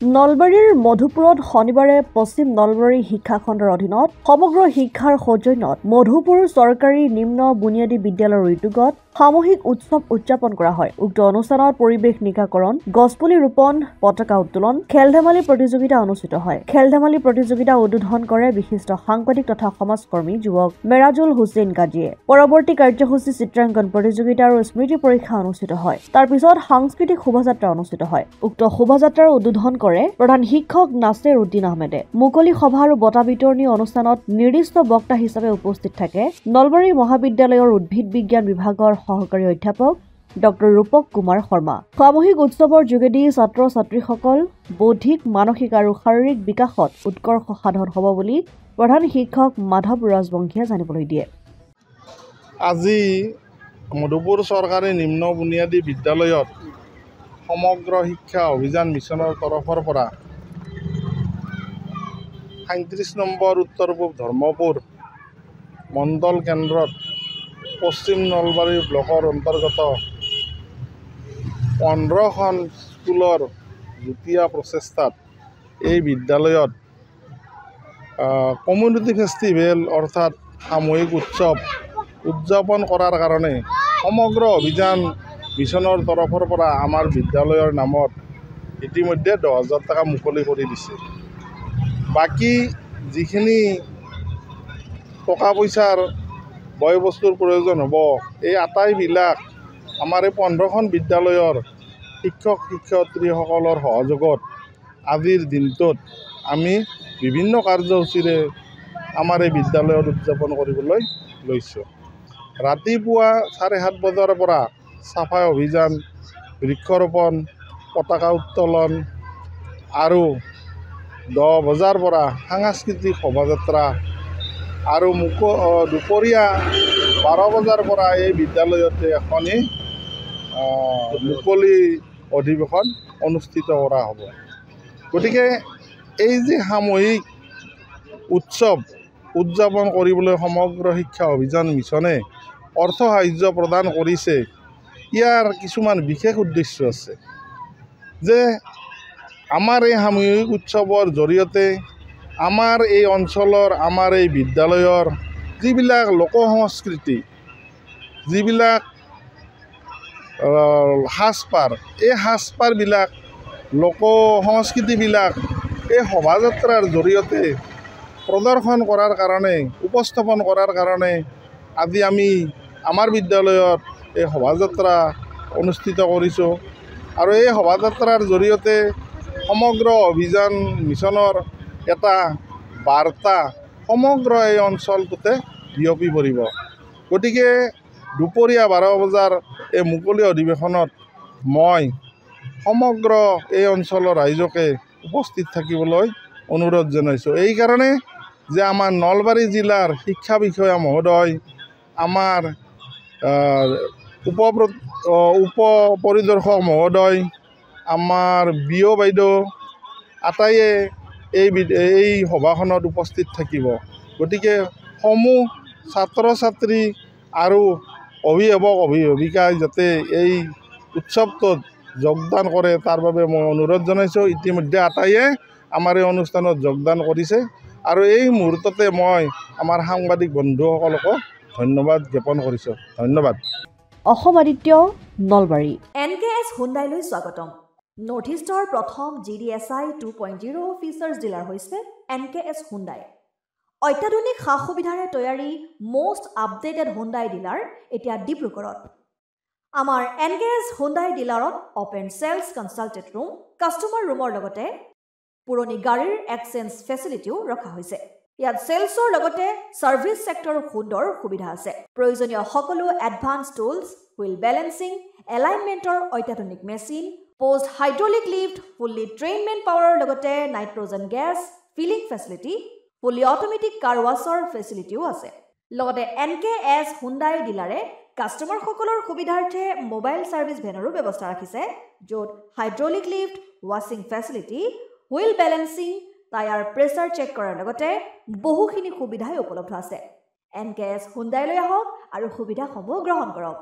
নলবাৰীৰ মধুপুৰত শনিবাৰে পশ্চিম নলবাৰী শিক্ষা খণ্ডৰ অধীনত সমগ্ৰ শিক্ষাৰ সৌজন্যত মধুপুৰ চৰকাৰী নিম্ন বুনিয়াদী বিদ্যালয়ৰ উদ্যোগত সামূহিক উৎসৱ উদযাপন কৰা হয়। উক্ত অনুষ্ঠানত পৰিৱেশ নিকাকৰণ গছপুলি ৰোপণ পতাকা উত্তোলন খেল ধেমালি প্ৰতিযোগিতা অনুষ্ঠিত হয়। খেল ধেমালি প্ৰতিযোগিতা উদ্বোধন কৰে বিশিষ্ট সাংবাদিক তথা সমাজকৰ্মী যুৱক মেৰাজুল হুছেইন কাজীয়ে পৰৱৰ্তী কাৰ্যসূচী চিত্ৰাংকন প্ৰতিযোগিতা আৰু স্মৃতি পৰীক্ষা অনুষ্ঠিত হয়। তাৰ পিছত সাংস্কৃতিক শোভাযাত্ৰা অনুষ্ঠিত হয়। উক্ত শোভাযাত্ৰাৰ উদ্বোধন কৰে প্ৰধান শিক্ষক নাছেৰ উদ্দিন আহমেদে। মুকলি সভা আৰু বঁটা বিতৰণী অনুষ্ঠানত নিৰ্দিষ্ট বক্তা হিচাপে উপস্থিত থাকে। নলবাৰী মহাবিদ্যালয়ৰ উদ্ভিদ বিজ্ঞান বিভাগৰ সহকাৰী অধ্যাপক ডক্টৰ ৰূপক কুমাৰ শৰ্মা। সামূহিক উৎসৱৰ যোগেদি ছাত্ৰ ছাত্ৰীসকল বৌদ্ধিক মানসিক আৰু শাৰীৰিক বিকাশত উৎকৰ্ষ সাধন হ'ব বুলি প্ৰধান শিক্ষক মাধৱ ৰাজবংশীয়ে জানিবলৈ দিয়ে। আজি মধুপুৰ চৰকাৰী নিম্ন বুনিয়াদী বিদ্যালয়ত সমগ্ৰ শিক্ষা অভিযান মিছনৰ তৰফৰ পৰা সাঁত্ৰিছ নম্বৰ উত্তৰ পূব ধৰ্মপুৰ মণ্ডল কেন্দ্ৰত পশ্চিম নলবাৰী ব্লকৰ অন্তৰ্গত পোন্ধৰখন স্কুলৰ যুটীয়া প্ৰচেষ্টাত এই বিদ্যালয়ত কমিউনিটি ফেষ্টিভেল অৰ্থাৎ সামূহিক উৎসৱ উদযাপন কৰাৰ কাৰণে সমগ্ৰ অভিযান মিছনৰ তৰফৰ পৰা আমাৰ বিদ্যালয়ৰ নামত ইতিমধ্যে দহ হাজাৰ টকা মুকলি কৰি দিছে। বাকী যিখিনি টকা পইচাৰ বয় বস্তুৰ প্ৰয়োজন হ'ব। এই আটাইবিলাক আমাৰ এই পোন্ধৰখন বিদ্যালয়ৰ শিক্ষক শিক্ষয়িত্ৰীসকলৰ সহযোগত আজিৰ দিনটোত আমি বিভিন্ন কাৰ্যসূচীৰে আমাৰ এই বিদ্যালয়ত উদযাপন কৰিবলৈ লৈছোঁ। ৰাতিপুৱা চাৰে সাত বজাৰ পৰা চাফাই অভিযান বৃক্ষৰোপণ পতাকা উত্তোলন আৰু দহ বজাৰ পৰা সাংস্কৃতিক শোভাযাত্ৰা আৰু মুক দুপৰীয়া বাৰ বজাৰ পৰা এই বিদ্যালয়তে এখনি মুকলি অধিৱেশন অনুষ্ঠিত কৰা হ'ব। গতিকে এই যে সামূহিক উৎসৱ উদযাপন কৰিবলৈ সমগ্ৰ শিক্ষা অভিযান মিছনে অৰ্থ সাহাৰ্য প্ৰদান কৰিছে ইয়াৰ কিছুমান বিশেষ উদ্দেশ্য আছে। যে আমাৰ এই সামূহিক উৎসৱৰ জৰিয়তে আমাৰ এই অঞ্চলৰ আমাৰ এই বিদ্যালয়ৰ যিবিলাক লোক সংস্কৃতি যিবিলাক সাজপাৰ এই সাজপাৰবিলাক লোক সংস্কৃতিবিলাক এই শোভাযাত্ৰাৰ জৰিয়তে প্ৰদৰ্শন কৰাৰ কাৰণে উপস্থাপন কৰাৰ কাৰণে আজি আমি আমাৰ বিদ্যালয়ত এই শোভাযাত্ৰা অনুষ্ঠিত কৰিছোঁ। আৰু এই শোভাযাত্ৰাৰ জৰিয়তে সমগ্ৰ অভিযান মিছনৰ এটা বাৰ্তা সমগ্ৰ এই অঞ্চলটোতে বিয়পি পৰিব। গতিকে দুপৰীয়া বাৰ বজাৰ এই মুকলি অধিৱেশনত মই সমগ্ৰ এই অঞ্চলৰ ৰাইজকে উপস্থিত থাকিবলৈ অনুৰোধ জনাইছোঁ। এইকাৰণে যে আমাৰ নলবাৰী জিলাৰ শিক্ষা বিষয়া মহোদয় আমাৰ উপ উপ পৰিদৰ্শক মহোদয় আমাৰ বি অ' বাইদেউ আটাইয়ে এই এই সভাখনত উপস্থিত থাকিব। গতিকে সমূহ ছাত্ৰ ছাত্ৰী আৰু অভিভাৱক অভিভাৱিকাই যাতে এই উৎসৱটোত যোগদান কৰে তাৰ বাবে মই অনুৰোধ জনাইছোঁ। ইতিমধ্যে আটাইয়ে আমাৰ এই অনুষ্ঠানত যোগদান কৰিছে। আৰু এই মুহূৰ্ততে মই আমাৰ সাংবাদিক বন্ধুসকলকো ধন্যবাদ জ্ঞাপন কৰিছোঁ। ধন্যবাদ। Assam Aditya Nalbari. N K S হুণ্ডাইলৈ স্বাগতম। নৰ্থ ইষ্টৰ প্ৰথম G D S I two point zero' features dealer হৈছে এন কে এছ হুণ্ডাই অত্যাধুনিক সা সুবিধাৰে তৈয়াৰী মষ্ট আপডেটেড হুণ্ডাই ডিলাৰ এতিয়া ডিব্ৰুগড়ত। আমাৰ N K S Hyundai ডিলাৰত open sales consulted room customer ৰুমৰ লগতে পুৰণি গাড়ীৰ এক্সচেঞ্জ ফেচিলিটিও ৰখা হৈছে। ইয়াত চেলছৰ লগতে ছাৰ্ভিচ ছেক্টৰৰ সুন্দৰ সুবিধা আছে। প্ৰয়োজনীয় সকলো এডভান্স টুলছ হুইল বেলেঞ্চিং এলাইনমেণ্টৰ অত্যাধুনিক মেচিন পষ্ট হাইড্ৰলিক লিফ্ট ফুল্লি ট্ৰেইনমেণ্ট পাৱাৰৰ লগতে nitrogen gas filling facility fully automatic car ৱাছৰ ফেচিলিটিও আছে। লগতে এন কে এছ হুণ্ডাই ডিলাৰে কাষ্টমাৰসকলৰ সুবিধাৰ্থে মোবাইল ছাৰ্ভিচ ভেনৰো ব্যৱস্থা ৰাখিছে য'ত হাইড্ৰলিক লিফ্ট ৱাশ্বিং facility wheel balancing tyre pressure check কৰাৰ লগতে বহুখিনি সুবিধাই উপলব্ধ আছে। এন কে এছ হুণ্ডাইলৈ আহক আৰু সুবিধাসমূহ গ্ৰহণ কৰক।